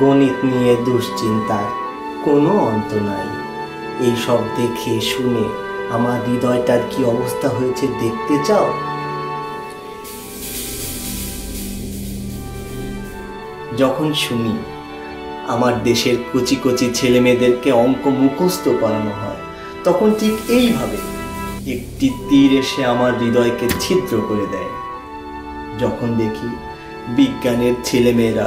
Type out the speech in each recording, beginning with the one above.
গণিত নিয়ে দুশ্চিন্তার কোনো অন্ত নাই। এই সব দেখে, শুনে আমার হৃদয়টার কি অবস্থা হয়েছে দেখতে চাও? যখন শুনি আমার দেশের কচি কচি ছেলে মেয়েদেরকে অঙ্ক মুখস্থ করানো হয়, তখন ঠিক এইভাবে একটি তীর এসে আমার হৃদয়কে ছিদ্র করে দেয়। যখন দেখি বিজ্ঞানের ছেলেমেয়েরা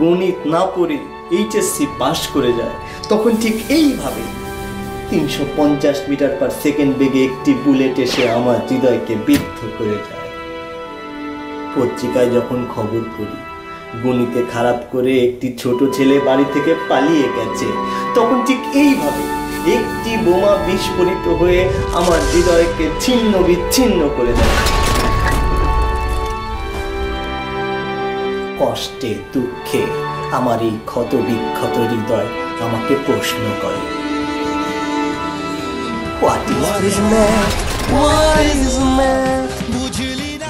গণিত না পড়ে এইচএসসি পাশ করে যায়। তখন ঠিক এইভাবে তিনশো পঞ্চাশ মিটার পার সেকেন্ড বেগে একটি বুলেট এসে আমার হৃদয়কে বিদ্ধ করে যায়। পত্রিকায় যখন খবর পড়ি, গণিতে খারাপ করে একটি ছোট ছেলে বাড়ি থেকে পালিয়ে গেছে, তখন ঠিক এইভাবে একটি বোমা বিস্ফোরিত হয়ে আমার হৃদয়কে ছিন্ন বিচ্ছিন্ন করে দেয়। কষ্টে দুঃখে আমার এই ক্ষত বিক্ষত হৃদয় আমাকে প্রশ্ন করে।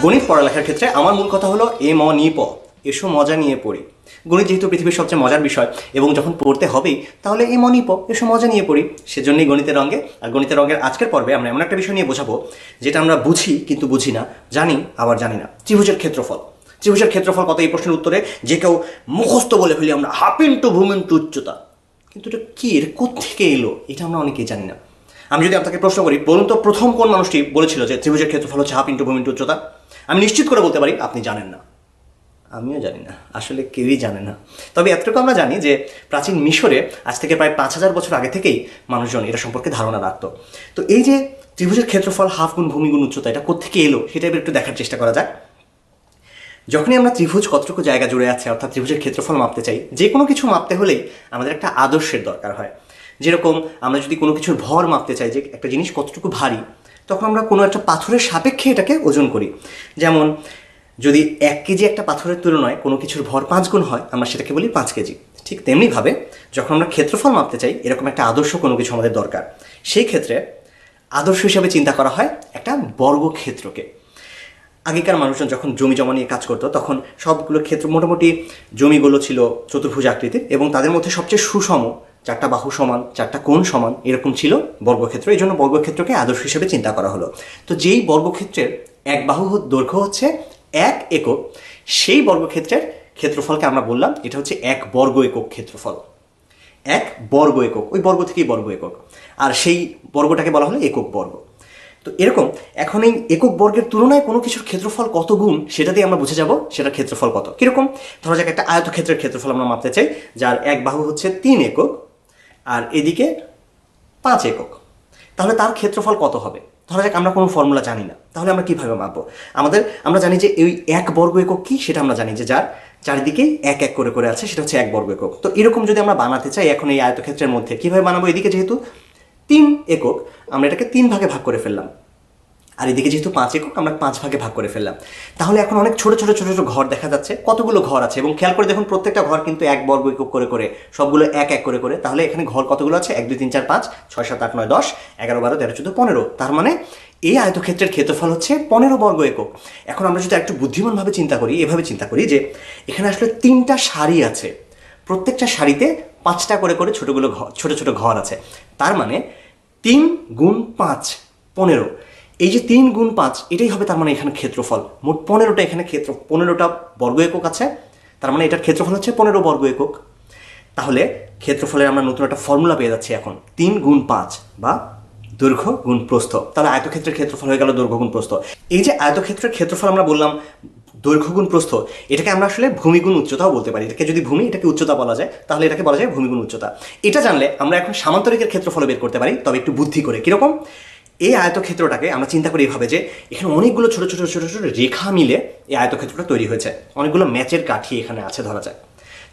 গণিত পড়ালেখার ক্ষেত্রে আমার মূল কথা হলো এ ম নি প। এসো মজা নিয়ে পড়ি। গণিত যেহেতু পৃথিবীর সবচেয়ে মজার বিষয় এবং যখন পড়তে হবেই তাহলে এই ম নি প এসো মজা নিয়ে পড়ি। সেজন্যই গণিতের রঙে আর গণিতের রঙের আজকের পর্বে আমরা এমন একটা বিষয় নিয়ে বোঝাবো যেটা আমরা বুঝি কিন্তু বুঝি না জানি আবার জানি না। ত্রিভুজের ক্ষেত্রফল। ত্রিভুজের ক্ষেত্রফল কত? এই প্রশ্নের উত্তরে যে কেউ মুখস্থ বলে ফেলি আমরা, হাফ ইন্টু ভূম ইন্টু উচ্চতা। কিন্তু এটা কি? এর কোথেকে এলো? এটা আমরা অনেকেই জানি না। আমি যদি আপনাকে প্রশ্ন করি, বলুন তো প্রথম কোন মানুষটি বলেছিল যে ত্রিভুজের ক্ষেত্রফল হচ্ছে হাফ ইন্টু ভূমি ইন্টু উচ্চতা? আমি নিশ্চিত করে বলতে পারি, আপনি জানেন না। আমিও জানি না। আসলে কেউই জানে না। তবে এতটুকু আমরা জানি যে প্রাচীন মিশরে আজ থেকে প্রায় পাঁচ হাজার বছর আগে থেকেই মানুষজন এটা সম্পর্কে ধারণা রাখতো। তো এই যে ত্রিভুজের ক্ষেত্রফল হাফ গুণ ভূমি গুণ উচ্চতা, এটা কোথেকে এলো? সেটা একটু দেখার চেষ্টা করা যায় যখনই আমরা ত্রিভুজ কতটুকু জায়গা জুড়ে আছে, অর্থাৎ ত্রিভুজের ক্ষেত্রফল মাপতে চাই, যে কোনো কিছু মাপতে হলেই আমাদের একটা আদর্শের দরকার হয়। যেরকম আমরা যদি কোনো কিছুর ভর মাপতে চাই, যে একটা জিনিস কতটুকু ভারী, তখন আমরা কোনো একটা পাথরের সাপেক্ষে এটাকে ওজন করি। যেমন, যদি এক কেজি একটা পাথরের তুলনায় কোনো কিছুর ভর পাঁচ গুণ হয়, আমরা সেটাকে বলি পাঁচ কেজি। ঠিক তেমনিভাবে যখন আমরা ক্ষেত্রফল মাপতে চাই, এরকম একটা আদর্শ কোনো কিছু আমাদের দরকার। সেই ক্ষেত্রে আদর্শ হিসাবে চিন্তা করা হয় একটা বর্গক্ষেত্রকে। আগেকার মানুষজন যখন জমি জমা নিয়ে কাজ করতো, তখন সবগুলো ক্ষেত্র, মোটামুটি জমিগুলো ছিল চতুর্ভুজ আকৃতির এবং তাদের মধ্যে সবচেয়ে সুষম চারটা বাহু সমান, চারটা কোণ সমান, এরকম ছিল বর্গক্ষেত্র। এই জন্য বর্গক্ষেত্রকে আদর্শ হিসেবে চিন্তা করা হলো। তো যেই বর্গক্ষেত্রের এক বাহু দৈর্ঘ্য হচ্ছে এক একক, সেই বর্গক্ষেত্রের ক্ষেত্রফলকে আমরা বললাম, এটা হচ্ছে এক বর্গ একক ক্ষেত্রফল। এক বর্গ একক, ওই বর্গ থেকেই বর্গ একক। আর সেই বর্গটাকে বলা হলো একক বর্গ। তো এরকম, এখন এই একক বর্গের তুলনায় কোনো কিছুর ক্ষেত্রফল কত গুণ, সেটা দিয়ে আমরা বুঝে যাব সেটার ক্ষেত্রফল কত। কীরকম? ধরা যাক একটা আয়তক্ষেত্রের ক্ষেত্রফল আমরা মাপতে চাই, যার এক বাহু হচ্ছে তিন একক, আর এদিকে পাঁচ একক। তাহলে তার ক্ষেত্রফল কত হবে? ধরা যাক আমরা কোনো ফর্মুলা জানি না, তাহলে আমরা কীভাবে মাপবো? আমাদের, আমরা জানি যে এই এক বর্গ একক কী, সেটা আমরা জানি যে যার চারিদিকে এক এক করে করে আছে, সেটা হচ্ছে এক বর্গ একক। তো এরকম যদি আমরা বানাতে চাই এখন এই আয়তক্ষেত্রের মধ্যে, কীভাবে বানাবো? এদিকে যেহেতু তিন একক আমরা এটাকে তিন ভাগে ভাগ করে ফেললাম। আর এদিকে যেহেতু পাঁচ একক, আমরা পাঁচ ভাগে ভাগ করে ফেললাম। তাহলে এখন অনেক ছোট ছোট ছোট ছোট ঘর দেখা যাচ্ছে। কতগুলো ঘর আছে? এবং খেয়াল করে দেখুন, প্রত্যেকটা ঘর কিন্তু এক বর্গ একক করে করে, সবগুলো এক এক করে করে। তাহলে এখানে ঘর কতগুলো আছে? এক, দুই, তিন, চার, পাঁচ, ছয়, সাত, আট, নয়, দশ, এগারো, বারো, তেরো, চোদ্দ, পনেরো। তার মানে এই আয়তক্ষেত্রের ক্ষেত্রফল হচ্ছে পনেরো বর্গ একক। এখন আমরা যদি একটু বুদ্ধিমানভাবে চিন্তা করি, এভাবে চিন্তা করি যে এখানে আসলে তিনটা সারি আছে। প্রত্যেকটা সারিতে পাঁচটা করে করে ছোটোগুলো ঘর ছোটো ছোটো ঘর আছে। তার মানে তিন গুণ পাঁচ, পনেরো। এই যে তিন গুণ পাঁচ, এটাই হবে তার মানে এখানে ক্ষেত্রফল। মোট পনেরোটা এখানে ক্ষেত্র, পনেরোটা বর্গ একক আছে। তার মানে এটার ক্ষেত্রফল হচ্ছে পনেরো বর্গ একক। তাহলে ক্ষেত্রফলের আমরা নতুন একটা ফর্মুলা পেয়ে যাচ্ছি এখন। তিন গুণ পাঁচ বা দৈর্ঘ্য গুণ প্রস্থ। তাহলে আয়তক্ষেত্রের ক্ষেত্রফল হয়ে গেল দৈর্ঘ্য গুণ প্রস্থ। এই যে আয়তক্ষেত্রের ক্ষেত্রফল আমরা বললাম দৈর্ঘ্য গুণ প্রস্থ এটাকে আমরা আসলে ভূমিগুণ উচ্চতাও বলতে পারি। এটাকে যদি ভূমি, এটাকে উচ্চতা বলা যায়, তাহলে এটাকে বলা যায় ভূমিগুণ উচ্চতা। এটা জানলে আমরা এখন সামান্তরিকের ক্ষেত্রফল বের করতে পারি, তবে একটু বুদ্ধি করে। কীরকম? এই আয়তক্ষেত্রটাকে আমরা চিন্তা করি এভাবে যে, এখানে অনেকগুলো ছোটো ছোটো ছোটো ছোটো রেখা মিলে এই আয়তক্ষেত্রটা তৈরি হয়েছে। অনেকগুলো ম্যাচের কাঠি এখানে আছে ধরা যায়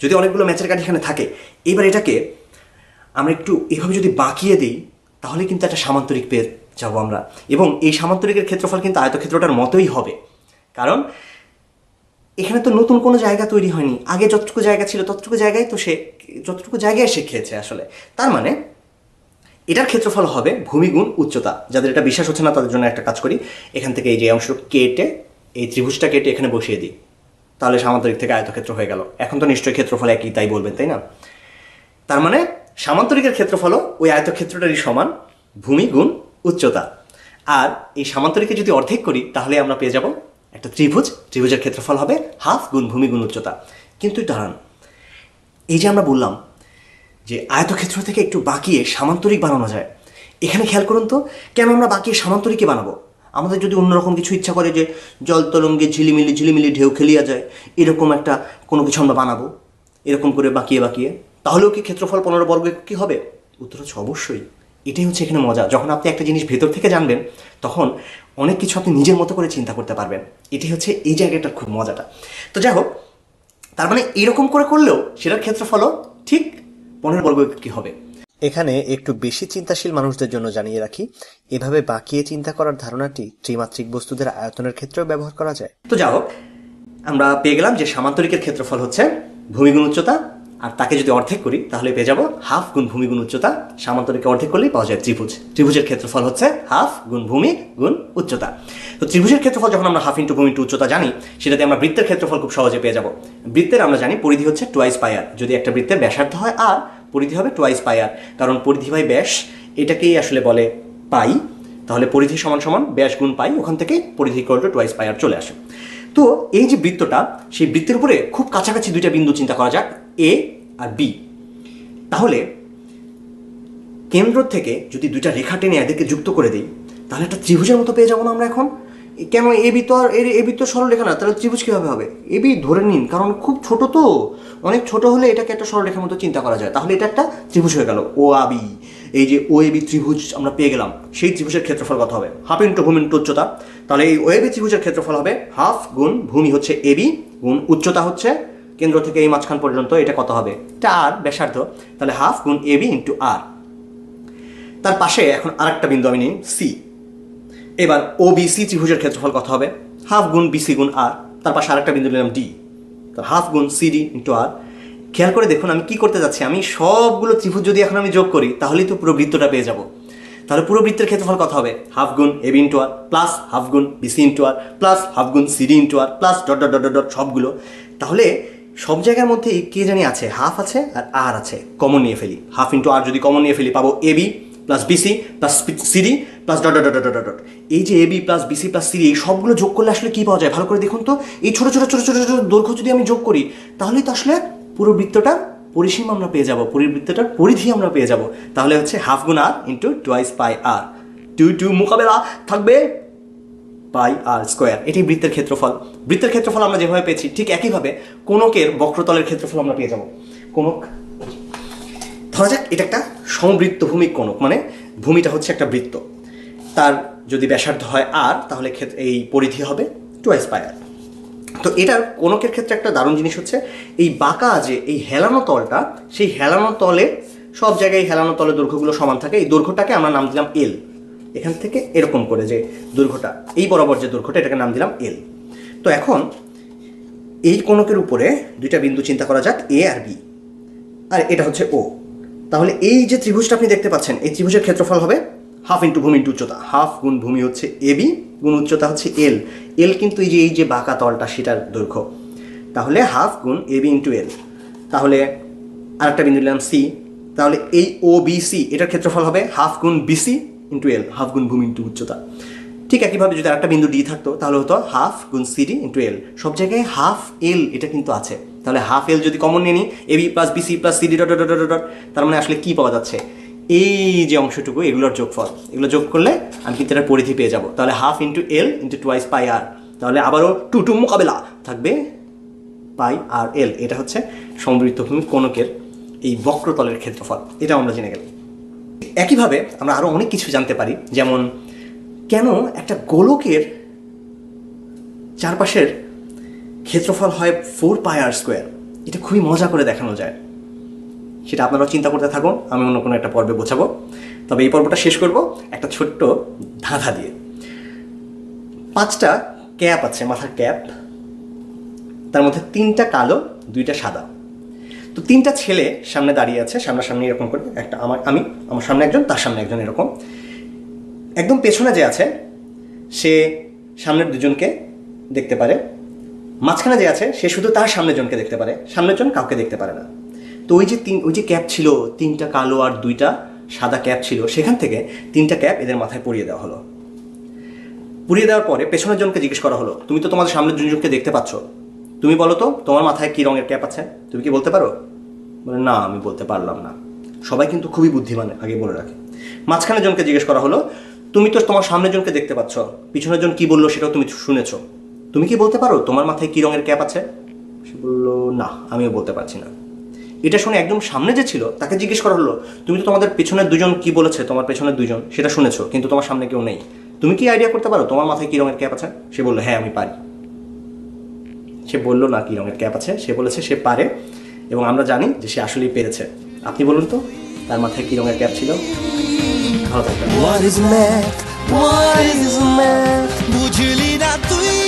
যদি অনেকগুলো ম্যাচের কাঠি এখানে থাকে, এবার এটাকে আমরা একটু এভাবে যদি বাঁকিয়ে দিই, তাহলে কিন্তু একটা সামান্তরিক পেয়ে যাব আমরা। এবং এই সামান্তরিকের ক্ষেত্রফল কিন্তু আয়তক্ষেত্রটার মতোই হবে। কারণ এখানে তো নতুন কোনো জায়গা তৈরি হয়নি। আগে যতটুকু জায়গা ছিল ততটুকু জায়গায় তো সে, যতটুকু জায়গায় সে খেয়েছে আসলে। তার মানে এটার ক্ষেত্রফল হবে ভূমিগুণ উচ্চতা। যাদের এটা বিশ্বাস হচ্ছে না, তাদের জন্য একটা কাজ করি। এখান থেকে এই যে অংশ কেটে, এই ত্রিভুজটা কেটে এখানে বসিয়ে দিই। তাহলে সামান্তরিক থেকে আয়তক্ষেত্র হয়ে গেল। এখন তো নিশ্চয়ই ক্ষেত্রফল একই, তাই বলবেন, তাই না? তার মানে সামান্তরিকের ক্ষেত্রফলও ওই আয়তক্ষেত্রটারই সমান ভূমি গুণ উচ্চতা। আর এই সামান্তরিকে যদি অর্ধেক করি, তাহলে আমরা পেয়ে যাব একটা ত্রিভুজ, ত্রিভুজের ক্ষেত্রফল হবে হাফ গুণ ভূমি গুণ উচ্চতা। কিন্তু দাঁড়ান। এই যে আমরা বললাম যে আয়তক্ষেত্র থেকে একটু বাকিয়ে সামান্তরিক বানানো যায়, এখানে খেয়াল করুন তো, কেন আমরা বাকিয়ে সামান্তরিকে বানাবো? আমাদের যদি অন্যরকম কিছু ইচ্ছা করে যে জল তরঙ্গে ঝিলিমিলি ঝিলিমিলি ঢেউ খেলিয়া যায়, এরকম একটা কোনো কিছু আমরা বানাবো, এরকম করে বাকিয়ে বাকিয়ে, তাহলেও কি ক্ষেত্রফল পনেরো বর্গ কি হবে? উত্তর হচ্ছে অবশ্যই। এটাই হচ্ছে এখানে মজা। যখন আপনি একটা জিনিস ভেতর থেকে জানবেন, তখন অনেক কিছু আপনি নিজের মতো করে চিন্তা করতে পারবেন। এটি হচ্ছে এই জায়গাটার খুব মজাটা। তো যাই হোক তার মানে এরকম করে করলেও সেটার ক্ষেত্রফলও ঠিক পনেরো বর্গ কি হবে? এখানে একটু বেশি চিন্তাশীল মানুষদের জন্য জানিয়ে রাখি এভাবে বাকিয়ে চিন্তা করার ধারণাটি ত্রিমাত্রিক বস্তুদের আয়তনের ক্ষেত্রেও ব্যবহার করা যায়। তো যাই হোক আমরা পেয়ে গেলাম যে সামান্তরিকের ক্ষেত্রফল হচ্ছে ভূমিগুণ উচ্চতা আর তাকে যদি অর্ধেক করি, তাহলে পেয়ে যাব হাফ গুণ ভূমি গুণ উচ্চতা। সামান্তরিকে অর্ধেক করলেই পাওয়া যায় ত্রিভুজ। ত্রিভুজের ক্ষেত্রফল হচ্ছে হাফ গুণ ভূমি গুণ উচ্চতা। তো ত্রিভুজের ক্ষেত্রফল যখন আমরা হাফ ইন্টু ভূমি ইন্টু উচ্চতা জানি, সেটাতে আমরা বৃত্তের ক্ষেত্রফল খুব সহজে পেয়ে যাব। বৃত্তের আমরা জানি পরিধি হচ্ছে টুয়াইস পায়ার যদি একটা বৃত্তের ব্যাসার্ধ হয় আর পরিধি হবে টুয়াইস পায়ার কারণ পরিধি বাই ব্যাস এটাকেই আসলে বলে পাই তাহলে পরিধি সমান সমান ব্যাস গুণ পাই ওখান থেকে পরিধি করলে টুয়াইস পায়ার চলে আসে। তো এই যে বৃত্তটা, সেই বৃত্তের উপরে খুব কাছাকাছি দুইটা বিন্দু চিন্তা করা যাক এ আর বি তাহলে কেন্দ্র থেকে যদি দুইটা রেখা টেনে এদেরকে যুক্ত করে দিই, তাহলে একটা ত্রিভুজের মতো পেয়ে যাব না আমরা এখন? কেন এ বি তো আর এর- এ বি তো সরলরেখা না? তাহলে ত্রিভুজ কীভাবে হবে? এ বি ধরে নিন, কারণ খুব ছোট তো। অনেক ছোট হলে এটাকে একটা সরলরেখার মতো চিন্তা করা যায়। তাহলে এটা একটা ত্রিভুজ হয়ে গেল ও আ বি এই যে ও এ বি ত্রিভুজ আমরা পেয়ে গেলাম, সেই ত্রিভুজের ক্ষেত্রফল কত হবে? হাফ ইন্টু ভূমি ইন্টু উচ্চতা। তাহলে এই ও এ বি ত্রিভুজের ক্ষেত্রফল হবে হাফ গুণ ভূমি হচ্ছে এ বি গুণ উচ্চতা হচ্ছে কেন্দ্র থেকে এই মাঝখান পর্যন্ত, এটা কত হবে? এটা আর, ব্যাসার্ধ। তাহলে হাফ গুণ এ বি ইন্টু আর তার পাশে এখন আরেকটা বিন্দু আমি নিই সি এবার ও বিসি ত্রিভুজের ক্ষেত্রফল কত হবে? হাফ গুণ বিসি গুণ আর তার পাশে আরেকটা বিন্দু নিলাম ডি তার হাফ গুণ সিডি ইন্টু আর খেয়াল করে দেখুন, আমি কি করতে যাচ্ছি? আমি সবগুলো ত্রিভুজ যদি এখন আমি যোগ করি, তাহলেই তো পুরো বৃত্তটা পেয়ে যাব। তাহলে পুরো বৃত্তের ক্ষেত্রফল কত হবে? হাফ গুণ AB into r plus half গুণ BC into r plus half গুণ CD into r plus dot dot dot dot সবগুলো। তাহলে সব জায়গার মধ্যে কে জানি আছে? হাফ আছে আর আর আছে। কমন নিয়ে ফেলি। হাফ ইন্টু আর যদি কমন নিয়ে ফেলি, পাবো AB plus BC plus CD plus dot dot dot dot dot এই যে AB plus BC plus CD এই সবগুলো যোগ করলে আসলে কি পাওয়া যায়? ভালো করে দেখুন তো। এই ছোটো ছোটো ছোটো ছোটো ছোটো দৈর্ঘ্য যদি আমি যোগ করি, তাহলেই তো আসলে পুরো বৃত্তটা পরিসীম আমরা পেয়ে যাব পরিবৃত্তটার পরিধি আমরা পেয়ে যাব। তাহলে হচ্ছে হাফ গুণ r into twice pi r two two মোকাবেলা থাকবে পাই আর স্কোয়ার এটি বৃত্তের ক্ষেত্রফল। বৃত্তের ক্ষেত্রফল আমরা যেভাবে পেয়েছি, ঠিক একইভাবে কোনকের বক্রতলের ক্ষেত্রফল আমরা পেয়ে যাব। কোনক ধরা যাক এটা একটা সমবৃত্ত ভূমিক কোণক মানে ভূমিটা হচ্ছে একটা বৃত্ত। তার যদি ব্যাসার্ধ হয় আর তাহলে এই পরিধি হবে টুয়াইস পাই আর তো এটার কোনকের ক্ষেত্রে একটা দারুণ জিনিস হচ্ছে, এই বাঁকা যে এই হেলানো তলটা, সেই হেলানো তলে সব জায়গায় হেলানো তলে দৈর্ঘ্যগুলো সমান থাকে। এই দৈর্ঘ্যটাকে আমরা নাম দিলাম এল এখান থেকে এরকম করে যে দৈর্ঘ্যটা, এই বরাবর যে দৈর্ঘ্যটা, এটাকে নাম দিলাম এল তো এখন এই কোনকের উপরে দুইটা বিন্দু চিন্তা করা যাক এ আর বি আর এটা হচ্ছে ও তাহলে এই যে ত্রিভুজটা আপনি দেখতে পাচ্ছেন, এই ত্রিভুজের ক্ষেত্রফল হবে হাফ ইন্টু ভূমি ইন্টু উচ্চতা, হাফ গুণ ভূমি হচ্ছে এ বি, গুণ উচ্চতা হচ্ছে এল। এল কিন্তু এই যে এই যে বাঁকা তলটা, সেটার দৈর্ঘ্য। তাহলে হাফ গুণ এ বি ইন্টু এল। তাহলে আরেকটা বিন্দু নিলাম সি। তাহলে এই ও বি সি, এটার ক্ষেত্রফল হবে হাফ গুণ বিসি ইন্টু এল, হাফ গুণ ভূমি ইন্টু উচ্চতা। ঠিক একইভাবে যদি আরেকটা বিন্দু ডি থাকতো, তাহলে হতো হাফ গুণ সিডি ইন্টু এল। সব জায়গায় হাফ এল, এটা কিন্তু আছে। তাহলে হাফ এল যদি কমন নিয়ে নিই AB plus BC plus CD dot dot dot dot, তার মানে আসলে কি পাওয়া যাচ্ছে? এই যে অংশটুকু, এগুলোর যোগফল। এগুলো যোগ করলে আমি কিন্তু এটার পরিধি পেয়ে যাব। তাহলে half into l into twice pi r তাহলে আবারও টু টু মোকাবেলা থাকবে পাই আর এল এটা হচ্ছে সমবৃত্তভূমি কোনকের এই বক্রতলের ক্ষেত্রফল। এটাও আমরা জেনে গেলাম। একইভাবে আমরা আরও অনেক কিছু জানতে পারি, যেমন কেন একটা গোলকের চারপাশের ক্ষেত্রফল হয় ফোর পাই আর স্কোয়ার এটা খুবই মজা করে দেখানো যায়। সেটা আপনারাও চিন্তা করতে থাকুন, আমি অন্য কোনো একটা পর্বে বোঝাবো তবে এই পর্বটা শেষ করব একটা ছোট্ট ধাঁধা দিয়ে। পাঁচটা ক্যাপ আছে, মাথার ক্যাপ। তার মধ্যে তিনটা কালো, দুইটা সাদা। তো তিনটা ছেলে সামনে দাঁড়িয়ে আছে, সামনাসামনি এরকম করে একটা আমার, আমি, আমার সামনে একজন, তার সামনে একজন এরকম। একদম পেছনে যে আছে, সে সামনের দুজনকে দেখতে পারে। মাঝখানে যে আছে, সে শুধু তার সামনের জনকে দেখতে পারে, সামনের জন কাউকে দেখতে পারে না। তো ওই যে তিন, ওই যে ক্যাপ ছিল, তিনটা কালো আর দুইটা সাদা ক্যাপ ছিল, সেখান থেকে তিনটা ক্যাপ এদের মাথায় পরিয়ে দেওয়া হলো। পুড়িয়ে দেওয়ার পরে পেছনের জনকে জিজ্ঞেস করা হলো, তুমি তো তোমাদের সামনের দুজনকে দেখতে পাচ্ছ। তুমি বলো তো, তোমার মাথায় কী রঙের ক্যাপ আছে? তুমি কি বলতে পারো? বলে, না, আমি বলতে পারলাম না। সবাই কিন্তু খুবই বুদ্ধিমান, আগে বলে রাখে। মাঝখানের জনকে জিজ্ঞেস করা হলো, তুমি তো তোমার সামনের জনকে দেখতে পাচ্ছ। পিছনের জন কি বলল সেটাও তুমি শুনেছ। তুমি কি বলতে পারো তোমার মাথায় কী রঙের ক্যাপ আছে? সে বলল, না, আমিও বলতে পারছি না। এটা শুনে একদম সামনে যে ছিল, তাকে জিজ্ঞেস করা হলো, তুমি তো তোমাদের পেছনের দুজন কি বলেছে? তোমার পেছনের দুজন। সেটা শুনেছো, কিন্তু তোমার সামনে কেউ নেই। তুমি কি আইডিয়া করতে পারো? তোমার মাথায় কি রঙের ক্যাপ আছে? সে বলল হ্যাঁ আমি পারি। সে বলল, না, কি রঙের ক্যাপ আছে? সে বলেছে, সে পারে এবং আমরা জানি যে সে আসলেই পেরেছে। আপনি বলুন তো, তার মাথায় কি রঙের ক্যাপ ছিল? ভালো থাকবেন? বুঝলি না তুই?